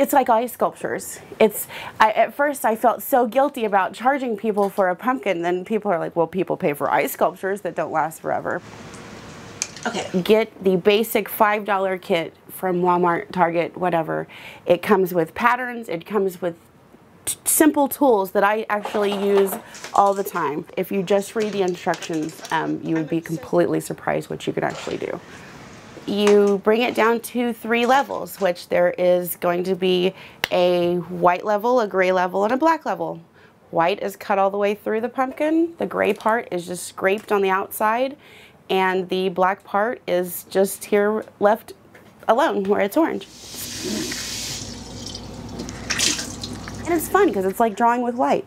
it's like ice sculptures. It's I, at first I felt so guilty about charging people for a pumpkin. Then people are like, well, people pay for ice sculptures that don't last forever. Okay. Get the basic five dollar kit from Walmart, Target, whatever. It comes with patterns. It comes with simple tools that I actually use all the time. If you just read the instructions, um, you would be completely surprised what you could actually do you bring it down to three levels, which there is going to be a white level, a gray level, and a black level. White is cut all the way through the pumpkin. The gray part is just scraped on the outside. And the black part is just here left alone where it's orange. And it's fun because it's like drawing with light.